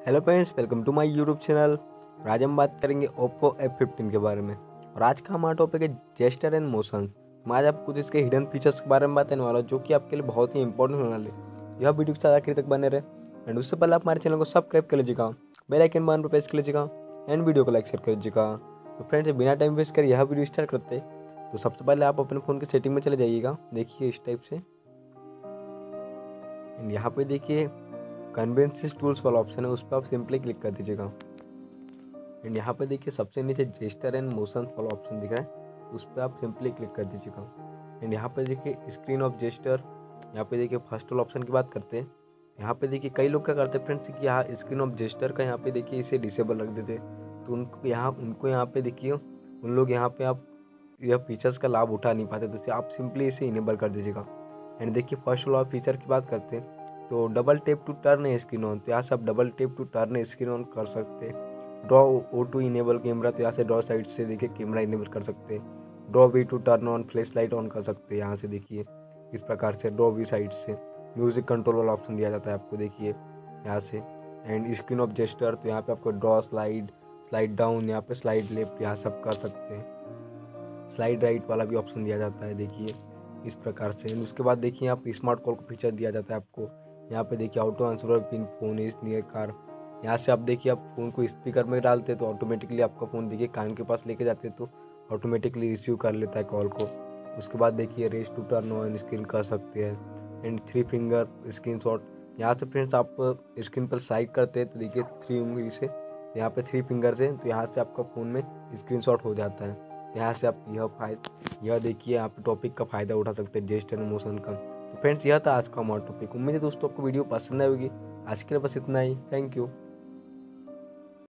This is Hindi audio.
Hello friends welcome to my YouTube channel आज हम बात करेंगे ओप्पो F15 के बारे में। और आज का हमारा टॉपिक है जेस्टर एंड मोशन मैं आज आपको कुछ इसके हिडन फीचर्स के बारे में बताने वाला हूँ, जो कि आपके लिए बहुत ही इंपॉर्टेंट होने वाले यह वीडियो के साथ आखिर तक बने रहे। एंड उससे पहले आप हमारे चैनल को सब्सक्राइब कर लीजिएगा। बेल आइकन बटन पर प्रेस कर लीजिएगा। एंड वीडियो को लाइक शेयर कर लीजिएगा। तो फ्रेंड्स बिना टाइम वेस्ट कर यह वीडियो स्टार्ट करते तो सबसे पहले आप अपने फ़ोन के सेटिंग में चले जाइएगा। देखिए इस टाइप से। एंड यहाँ पे देखिए कन्वेंसिस टूल्स वाला ऑप्शन है, उस पर आप सिंपली क्लिक कर दीजिएगा। एंड यहाँ पर देखिए सबसे नीचे जेस्टर एंड मोशन वाला ऑप्शन दिख रहा है, उस पर आप सिंपली क्लिक कर दीजिएगा। एंड यहाँ पर देखिए स्क्रीन ऑफ़ जेस्टर यहाँ पे देखिए फ़र्स्ट वाला ऑप्शन की बात करते हैं। यहाँ पे देखिए कई लोग क्या करते हैं फ्रेंड्स कि यहाँ स्क्रीन ऑफ़ जेस्टर का यहाँ पे देखिए इसे डिसेबल रख देते तो उनको यहाँ उनको यहाँ पे देखिए, उन लोग यहाँ पे आप, यह फीचर्स का लाभ उठा नहीं पाते तो आप सिंपली इसे इनेबल कर दीजिएगा। एंड देखिए फ़र्स्ट वाला फीचर की बात करते हैं तो double tap to turn screen on तो यहाँ से आप double tap to turn screen on कर सकते draw O to enable camera तो यहाँ से ड्रॉ साइड से देखिए कैमरा इनेबल कर सकते draw V to turn on flash light on कर सकते यहाँ से देखिए। इस प्रकार से ड्रॉ वी साइड से म्यूज़िक कंट्रोल वाला ऑप्शन दिया जाता है आपको, देखिए यहाँ से। एंड स्क्रीन ऑफ़ जेस्टर तो यहाँ पे आपको ड्रॉ स्लाइड स्लाइड डाउन यहाँ पे स्लाइड लेफ़्ट यहाँ सब कर सकते हैं। स्लाइड राइट वाला भी ऑप्शन दिया जाता है, देखिए। इस प्रकार से। उसके बाद देखिए आप स्मार्ट कॉल को फीचर दिया जाता है आपको। यहाँ पे देखिए auto answer pin phone is near car यहाँ से आप देखिए, आप फ़ोन को स्पीकर में डालते हैं तो ऑटोमेटिकली आपका फ़ोन देखिए कान के पास लेके जाते हैं तो ऑटोमेटिकली रिसीव कर लेता है कॉल को। उसके बाद देखिए raise to turn on screen कर सकते हैं। And three finger screenshot यहाँ से फ्रेंड्स आप स्क्रीन पर स्लाइड करते हैं तो देखिए थ्री उंगली से यहाँ पे थ्री फिंगर से तो यहाँ से आपका फ़ोन में स्क्रीन शॉट हो जाता है। यहाँ से आप यह फ़ायदा यह देखिए आप टॉपिक का फ़ायदा उठा सकते हैं जेस्ट एंड मोशन का। तो फ्रेंड्स यह था आज का हमारा टॉपिक उम्मीद है दोस्तों आपको वीडियो पसंद आएगी आज के लिए बस इतना ही। Thank you